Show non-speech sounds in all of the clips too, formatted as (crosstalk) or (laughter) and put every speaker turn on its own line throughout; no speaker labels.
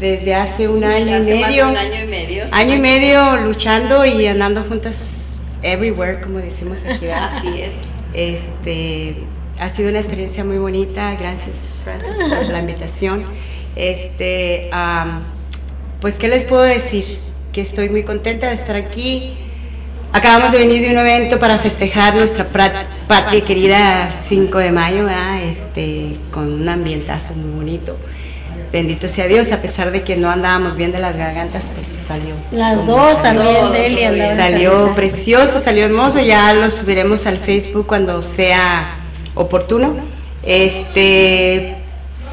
desde hace un año y
Hace
medio.
un año y medio.
Año y medio luchando y andando juntas everywhere, como decimos aquí. ¿verdad?
Así es.
Este, ha sido una experiencia muy bonita. Gracias, Francis, por la invitación. Este, am, pues, ¿qué les puedo decir? Que estoy muy contenta de estar aquí. Acabamos de venir de un evento para festejar nuestra patria querida 5 de mayo, ¿verdad? este, con un ambientazo muy bonito. Bendito sea Dios, a pesar de que no andábamos bien de las gargantas, pues salió.
Las dos
salió.
también, Delia. andaban
Salió precioso, salió hermoso, ya lo subiremos al Facebook cuando sea oportuno. Este,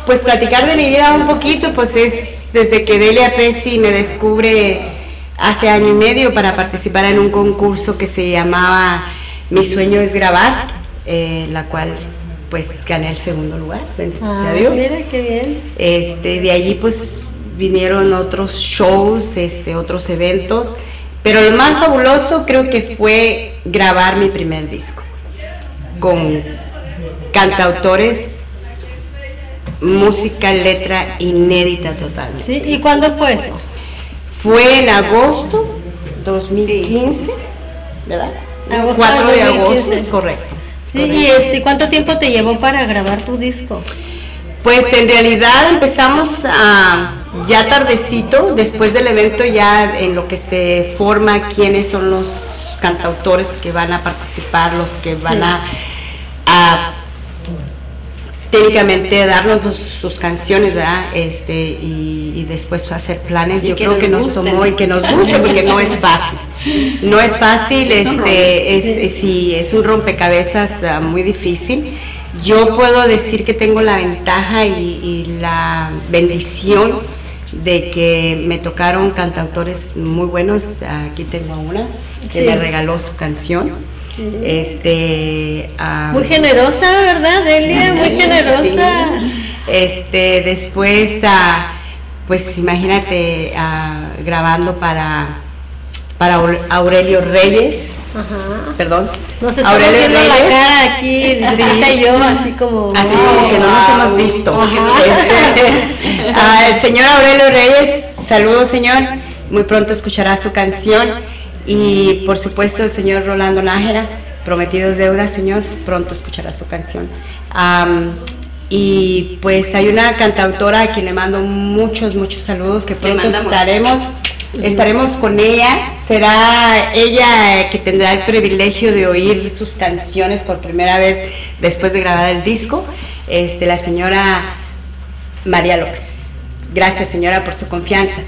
pues platicar de mi vida un poquito, pues es desde que Delia Pesci me descubre hace año y medio para participar en un concurso que se llamaba Mi sueño es grabar, eh, la cual pues gané el segundo lugar, bendito sea Dios.
Mira qué bien.
Este, de allí pues vinieron otros shows, este, otros eventos, pero lo más fabuloso creo que fue grabar mi primer disco con cantautores, música, letra inédita totalmente.
¿Sí? ¿Y cuándo fue eso?
Fue en agosto 2015, ¿verdad?
Agosto
4 de agosto,
2015.
es correcto.
Sí, y este, ¿cuánto tiempo te llevó para grabar tu disco?
Pues en realidad empezamos a ya tardecito, después del evento ya en lo que se forma quiénes son los cantautores que van a participar, los que van
Sí.
a, a técnicamente darnos sus canciones, ¿verdad? Este, y, y después hacer planes.
Y
Yo creo que nos
guste,
tomó
¿no?
y que nos guste porque no es fácil. No es fácil, este, es, es- sí, es un rompecabezas ah, muy difícil. Yo puedo decir que tengo la ventaja y, y la bendición de que me tocaron cantautores muy buenos. Aquí tengo a una que
Sí.
me regaló su canción. Este, ah,
Muy generosa, ¿verdad, Delia? Muy generosa.
Este, después, ah, pues imagínate grabando para, para Aure- Aurelio Reyes,
Ajá.
perdón.
Nos estamos
Aurelio
viendo la
Reyes.
cara aquí,
Sí.
Y yo, así como...
Así como que no nos
Wow.
hemos visto. (laughs) Este, (laughs) al señor Aurelio Reyes, saludos señor, muy pronto escuchará su canción y por supuesto el señor Rolando Nájera, prometidos deudas señor, pronto escuchará su canción. Am, y pues hay una cantautora a quien le mando muchos, muchos saludos que pronto estaremos. Estaremos con ella, será ella que tendrá el privilegio de oír sus canciones por primera vez después de grabar el disco, este, la señora María López. Gracias señora por su confianza,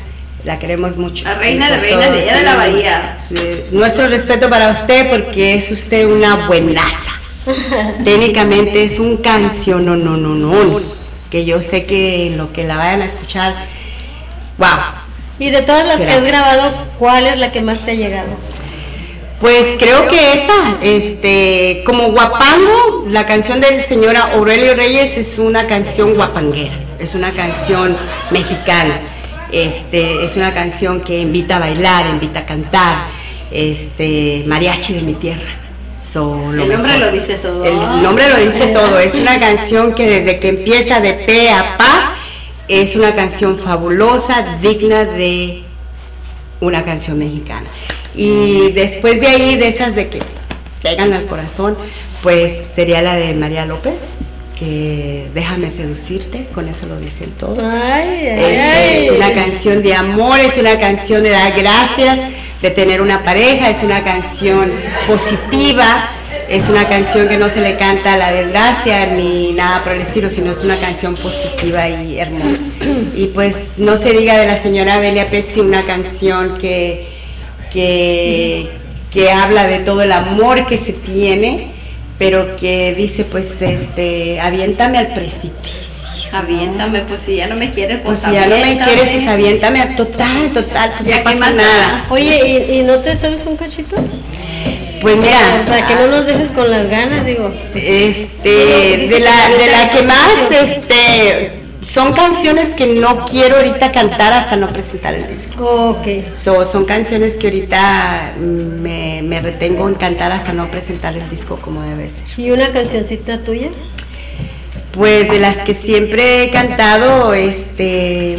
la queremos mucho.
La reina de
por
reinas de allá de la bahía.
Nuestro respeto para usted porque es usted una buenaza. (laughs) Técnicamente es un canción, no, no, no, no, que yo sé que lo que la vayan a escuchar, wow.
Y de todas las que has grabado, ¿cuál es la que más te ha llegado?
Pues creo que esa, este, como Guapango, la canción del señor Aurelio Reyes es una canción guapanguera, es una canción mexicana, este, es una canción que invita a bailar, invita a cantar, este, mariachi de mi tierra. So, lo
El nombre
mejor.
lo dice todo.
El nombre lo dice todo, es una canción que desde que empieza de pe a pa, es una canción fabulosa, digna de una canción mexicana. Y después de ahí, de esas de que pegan al corazón, pues sería la de María López, que déjame seducirte, con eso lo dice el todo.
Ay,
Este,
ay.
es una canción de amor, es una canción de dar gracias, de tener una pareja, es una canción positiva, es una canción que no se le canta a la desgracia ni nada por el estilo, sino es una canción positiva y hermosa. Y pues no se diga de la señora Delia Pesci, una canción que, que, que habla de todo el amor que se tiene, pero que dice pues este, aviéntame al precipicio.
Aviéntame, pues si ya no me quieres,
Pues
pues,
si ya no me quieres, pues aviéntame. a- Total, total, pues
Ya
no pasa
más
nada.
Oye, ¿y, y no te sabes un cachito?
Pues mira,
Para que no nos dejes con las ganas, digo.
este, de la,
que
de la que más, este, son canciones que no quiero ahorita cantar hasta no presentar el disco.
Ok.
So, son canciones que ahorita me, me retengo en cantar hasta no presentar el disco como debe ser.
¿Y una cancioncita tuya?
Pues de las que siempre he cantado, este.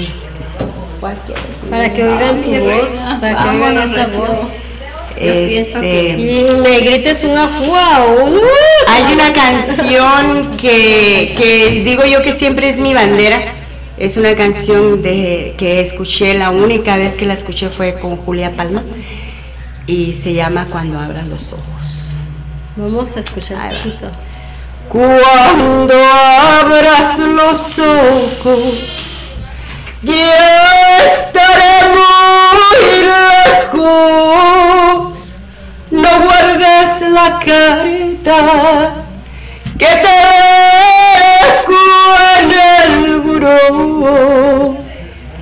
Para que oigan tu voz, para que oigan esa voz.
Este,
Y me grites un ajúa o un...
Hay una canción que, que digo yo que siempre es mi bandera. Es una canción de, que escuché, la única vez que la escuché fue con Julia Palma y se llama Cuando abras los ojos.
Vamos a escuchar un poquito.
Cuando abras los ojos, ya estaré muy lejos. No guardes la carta que te dejo en el buró.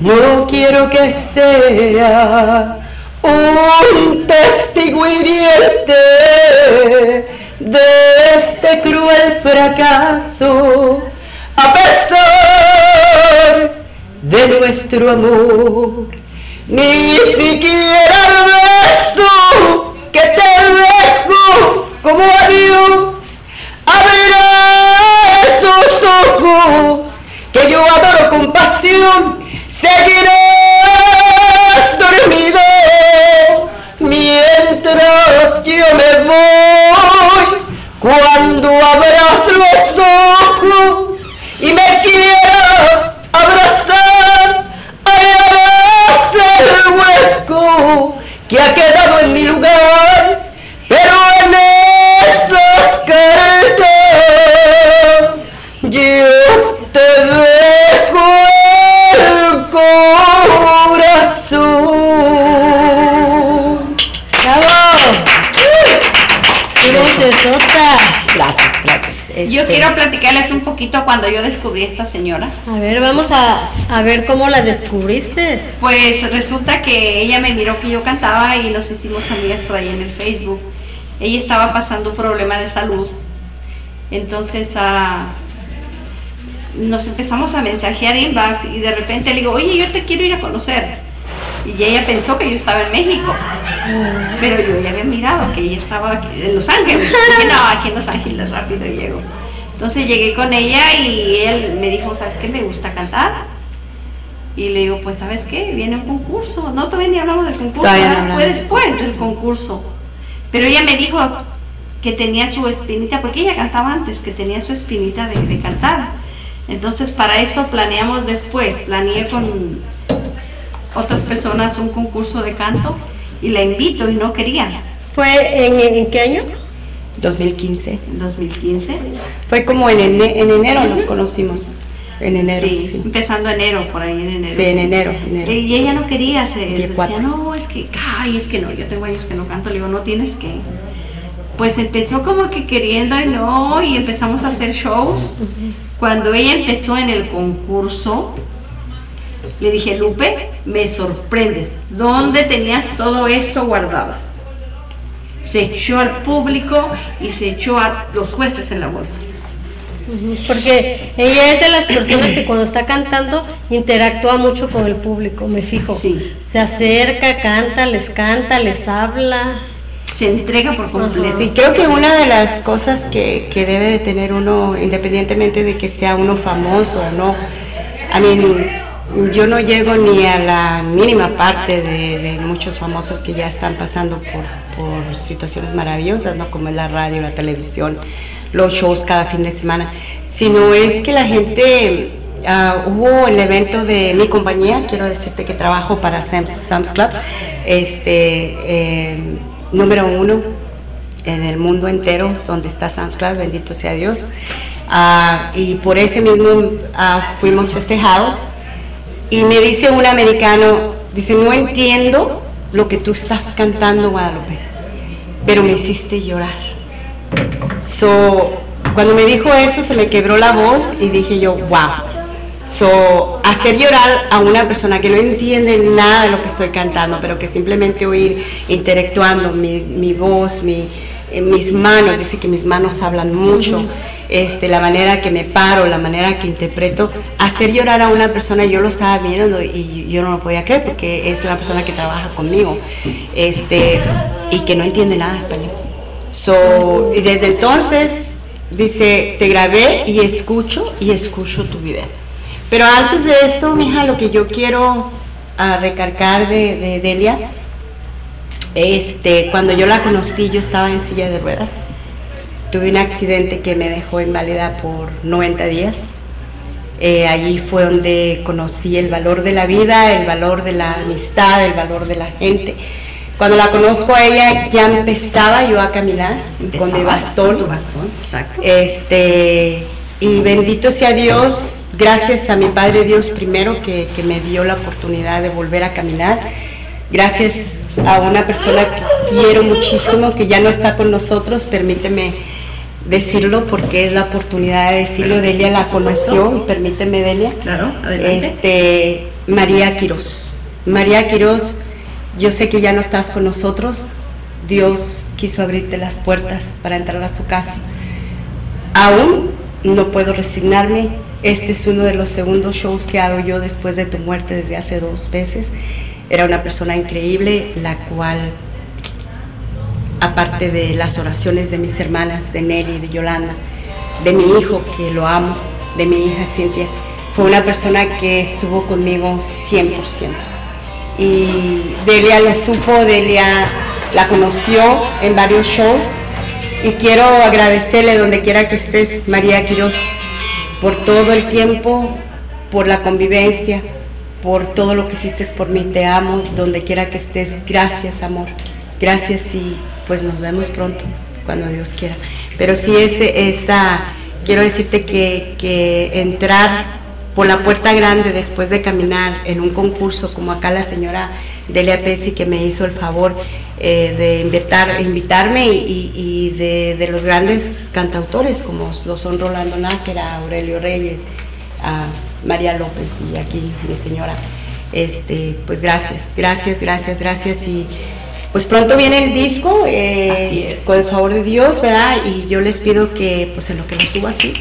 No quiero que sea un testigo hiriente de este cruel fracaso, a pesar de nuestro amor, ni siquiera como adiós abriré tus ojos que yo adoro con pasión. Seguirás dormido mientras yo me voy. Cuando abras los ojos y me quieras abrazar hallarás el hueco que ha quedado
cuando yo descubrí a esta señora.
A ver, vamos a, a ver cómo la descubriste.
Pues resulta que ella me miró que yo cantaba y nos hicimos amigas por ahí en el Facebook. Ella estaba pasando un problema de salud. Entonces ah, nos empezamos a mensajear inbox y de repente le digo, oye, yo te quiero ir a conocer. Y ella pensó que yo estaba en México. Pero yo ya había mirado que ella estaba aquí en Los Ángeles. (laughs) Dije, no, aquí en Los Ángeles rápido llego. Entonces llegué con ella y él me dijo, ¿sabes qué? Me gusta cantar. Y le digo, pues ¿sabes qué? Viene un concurso. No, todavía ni hablamos del concurso, fue después del concurso. Pero ella me dijo que tenía su espinita, porque ella cantaba antes, que tenía su espinita de, de cantar. Entonces para esto planeamos después, planeé con otras personas un concurso de canto y la invito y no quería.
¿Fue en, en qué año?
2015.
En 2015.
Fue como en, ene- en enero nos conocimos. En enero,
Sí,
sí.
empezando enero, por ahí en enero.
Sí, en enero, enero.
Y ella no quería,
Día
decía, no, es que, ay, es que no, yo tengo años que no canto, le digo, no tienes que. Pues empezó como que queriendo y no, y empezamos a hacer shows. Cuando ella empezó en el concurso, le dije, Lupe, me sorprendes, ¿dónde tenías todo eso guardado? Se echó al público y se echó a los jueces en la bolsa.
Porque ella es de las personas que cuando está cantando interactúa mucho con el público, me fijo.
Sí.
Se acerca, canta, les canta, les habla.
Se entrega por completo.
Sí, creo que una de las cosas que, que debe de tener uno, independientemente de que sea uno famoso o no, a mí yo no llego ni a la mínima parte de, muchos famosos que ya están pasando por, por situaciones maravillosas, ¿no? Como es la radio, la televisión, los shows cada fin de semana, sino es que la gente, ah, hubo el evento de mi compañía, quiero decirte que trabajo para Sam's, Club, este, eh, número uno en el mundo entero donde está Sam's Club, bendito sea Dios. Ah, y por ese mismo ah, fuimos festejados. Y me dice un americano, dice, no entiendo lo que tú estás cantando, Guadalupe, pero me hiciste llorar. So, cuando me dijo eso, se me quebró la voz y dije yo, wow. So, hacer llorar a una persona que no entiende nada de lo que estoy cantando, pero que simplemente oír interactuando mi, mi voz, mi, eh, mis manos, dice que mis manos hablan mucho, este, la manera que me paro, la manera que interpreto, hacer llorar a una persona, yo lo estaba viendo y yo no lo podía creer porque es una persona que trabaja conmigo este, y que no entiende nada de español. So, y desde entonces dice, te grabé y escucho y escucho tu video. Pero antes de esto, mija, lo que yo quiero a recargar de, de Delia, este, cuando yo la conocí yo estaba en silla de ruedas. Tuve un accidente que me dejó inválida por 90 días. Eh, allí fue donde conocí el valor de la vida, el valor de la amistad, el valor de la gente. Cuando la conozco a ella ya empezaba yo a caminar con mi bastón. Este, y bendito sea Dios, gracias a mi Padre Dios primero que, que me dio la oportunidad de volver a caminar. Gracias a una persona que quiero muchísimo, que ya no está con nosotros, permíteme decirlo porque es la oportunidad de decirlo. Delia la conoció, y permíteme Delia.
Claro, adelante.
Este, María Quiroz. María Quiroz, yo sé que ya no estás con nosotros. Dios quiso abrirte las puertas para entrar a su casa. Aún no puedo resignarme. Este es uno de los segundos shows que hago yo después de tu muerte desde hace dos veces. Era una persona increíble, la cual, aparte de las oraciones de mis hermanas, de Nelly, de Yolanda, de mi hijo, que lo amo, de mi hija Cintia, fue una persona que estuvo conmigo 100%. Y Delia lo supo, Delia la conoció en varios shows y quiero agradecerle donde quiera que estés, María Quiroz, por todo el tiempo, por la convivencia, por todo lo que hiciste por mí. Te amo donde quiera que estés. Gracias, amor. Gracias y pues nos vemos pronto, cuando Dios quiera. Pero sí, ese, esa, quiero decirte que, entrar por la puerta grande después de caminar en un concurso como acá la señora Delia Pesci que me hizo el favor eh, de invitar, invitarme y, de, los grandes cantautores como lo son Rolando Nájera, Aurelio Reyes, a María López y aquí mi señora. Este, pues gracias, gracias, gracias, gracias y pues pronto viene el disco, eh, con el favor de Dios, ¿verdad? Y yo les pido que, pues en lo que lo suba así,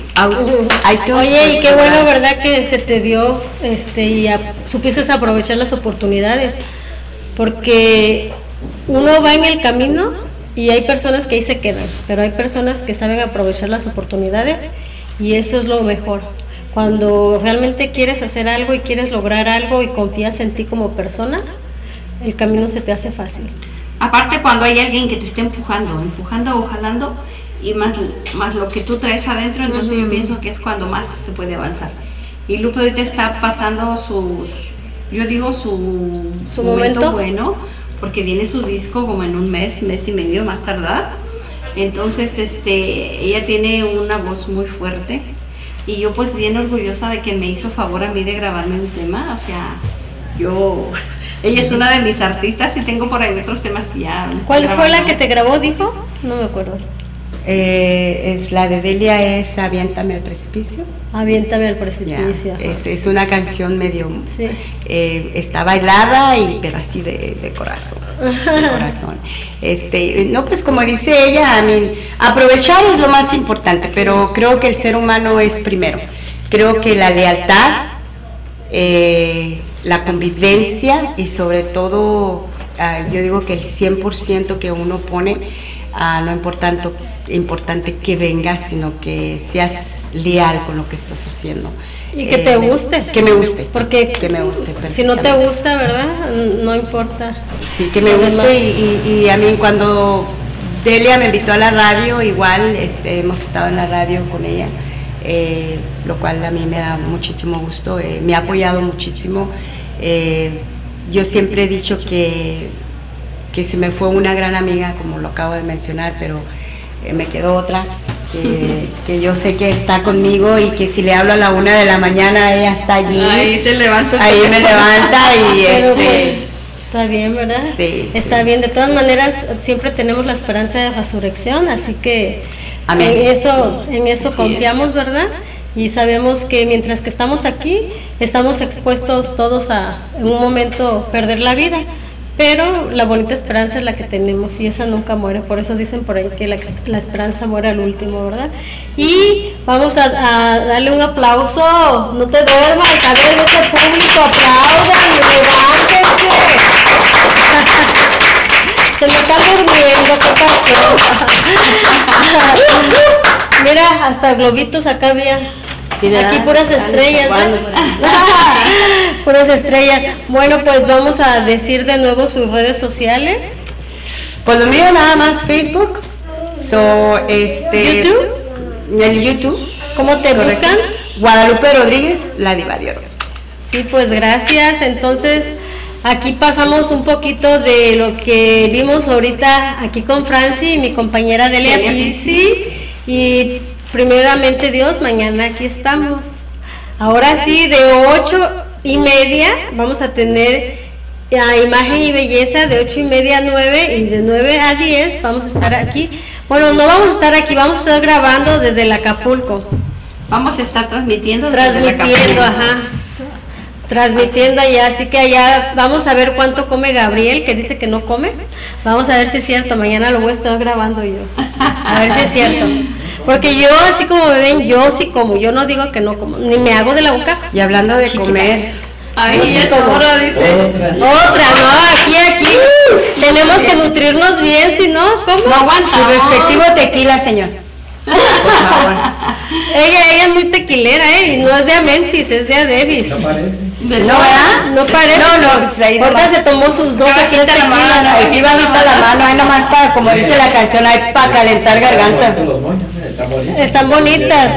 Oye, y qué bueno, ¿verdad? Que se te dio, este, y supiste aprovechar las oportunidades, porque uno va en el camino y hay personas que ahí se quedan, pero hay personas que saben aprovechar las oportunidades y eso es lo mejor. Cuando realmente quieres hacer algo y quieres lograr algo y confías en ti como persona, el camino se te hace fácil.
Aparte cuando hay alguien que te esté empujando, empujando o jalando, y más, más lo que tú traes adentro, entonces yo pienso que es cuando más se puede avanzar. Y Lupe ahorita está pasando sus, yo digo su,
su momento,
bueno, porque viene su disco como en un mes, mes y medio más tardar. Entonces, este, ella tiene una voz muy fuerte y yo pues bien orgullosa de que me hizo favor a mí de grabarme un tema, o sea, yo, ella es una de mis artistas y tengo por ahí otros temas que ya...
¿Cuál fue la que te grabó, dijo? No me acuerdo.
Eh, es la de Delia es Aviéntame al precipicio.
Aviéntame al precipicio.
es, es, una canción medio sí. eh, está bailada y pero así de, de corazón, de corazón. Este, no pues como dice ella, a mí aprovechar es lo más importante, pero creo que el ser humano es primero. Creo que la lealtad, eh, la convivencia y sobre todo, uh, yo digo que el 100% que uno pone, uh, no importante importante que vengas, sino que seas leal con lo que estás haciendo.
Y que eh, te guste.
Que me guste.
Porque
que me guste.
Si no te gusta, ¿verdad? No importa.
Sí, que me guste. Y, y, a mí cuando Delia me invitó a la radio, igual este, hemos estado en la radio con ella, eh, lo cual a mí me da muchísimo gusto. Eh, me ha apoyado muchísimo. Eh, yo siempre he dicho que, que se me fue una gran amiga, como lo acabo de mencionar, pero me quedó otra que, (laughs) que, yo sé que está conmigo y que si le hablo a la una de la mañana ella está allí.
Ahí te levanto.
Ahí me levanta y (laughs) este.
Pues, está bien, ¿verdad?
Sí.
Está
sí.
bien. De todas maneras, siempre tenemos la esperanza de resurrección, así que Amén. en eso, en eso sí, confiamos, es. ¿verdad? Y sabemos que mientras que estamos aquí, estamos expuestos todos a en un momento perder la vida pero la bonita esperanza es la que tenemos y esa nunca muere, por eso dicen por ahí que la, esperanza muere al último, ¿verdad? Y vamos a, a, darle un aplauso, no te duermas, a ver ese público, aplaudan, levántense. (laughs) Se me está durmiendo, ¿qué pasó? (laughs) Mira, hasta globitos acá había. Sí, Aquí puras estrellas. (laughs) puras estrellas. Bueno, pues vamos a decir de nuevo sus redes sociales.
Pues lo mío nada más Facebook. So, este.
YouTube.
El YouTube.
¿Cómo te buscan?
Guadalupe Rodríguez, la diva de oro.
Sí, pues gracias. Entonces, aquí pasamos un poquito de lo que vimos ahorita aquí con Franci y mi compañera Delia Pizzi. Y primeramente Dios, mañana aquí estamos. Ahora sí, de ocho y media vamos a tener a imagen y belleza de ocho y media a nueve y de nueve a diez vamos a estar aquí. Bueno, no vamos a estar aquí, vamos a estar grabando desde el Acapulco.
Vamos a estar transmitiendo.
Transmitiendo, ajá. Transmitiendo allá, así que allá vamos a ver cuánto come Gabriel, que dice que no come. Vamos a ver si es cierto, mañana lo voy a estar grabando yo. A ver si es cierto. Porque yo, así como me ven, yo sí como, yo no digo que no como, ni me hago de la boca.
Y hablando de comer.
Ay, no sé cómo.
Otra, Otra, no, aquí, aquí. Tenemos que nutrirnos bien, si no, ¿cómo?
No aguanta.
Su respectivo tequila, señor. Por (laughs) favor.
Ella, ella es muy tequilera, ¿eh? Y no es de Amentis, es de Adebis.
No parece.
¿No, verdad?
No parece.
No, no, pues
Ahorita se tomó sus dos
Aquí
tres
está la mano,
tequilas.
Aquí bajita la mano, ahí nomás para, como dice la canción, ahí para calentar garganta.
Los eh, están bonitos.
Están bonitas.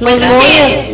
Los
Pues así
moños.
es.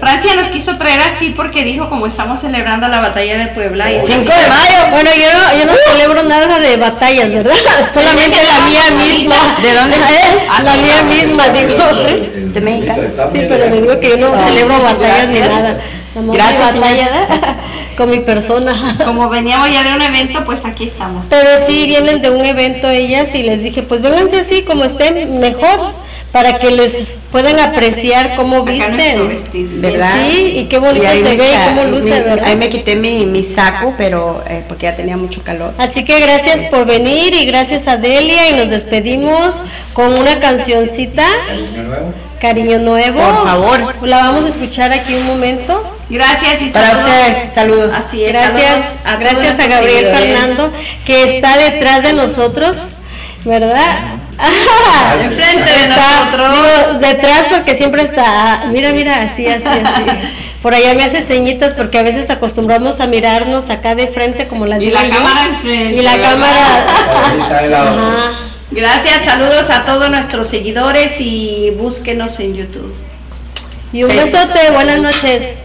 Francia nos quiso traer así porque dijo como estamos celebrando la batalla de Puebla y
5 de mayo.
Bueno, yo no, yo no celebro nada de batallas, ¿verdad? (laughs) Solamente la mía misma.
¿De dónde? (laughs)
¿Eh? La mía misma, digo.
¿De mexicano?
Sí, pero le digo que yo no celebro batallas ni nada.
Gracias,
batalla (laughs) con mi persona.
como veníamos ya de un evento, pues aquí estamos.
Pero sí vienen de un evento ellas y les dije, pues vénganse así como estén mejor para que les puedan apreciar cómo visten.
¿Verdad?
Sí, y qué bonito
Y
se ve y cómo luce,
mi-
¿verdad?
Ahí me quité mi, mi saco, pero eh, porque ya tenía mucho calor.
Así que gracias por venir y gracias a Delia y nos despedimos con una cancioncita,
Cariño nuevo.
Cariño Nuevo.
Por favor.
La vamos a escuchar aquí un momento.
Gracias y
Para
saludos.
ustedes, saludos.
Así es.
Gracias,
saludos
gracias a Gabriel. Fernando que está detrás de nosotros, ¿verdad? (laughs)
Enfrente de
Está,
nosotros.
digo, detrás porque siempre está, mira, mira, así, así, así. Por allá me hace ceñitas porque a veces acostumbramos a mirarnos acá de frente como la
Y
digo
la
yo.
cámara enfrente,
Y la
¿verdad?
cámara.
Ahí está de lado.
Ajá.
Gracias, saludos a todos nuestros seguidores y búsquenos en YouTube.
Y un besote, buenas noches.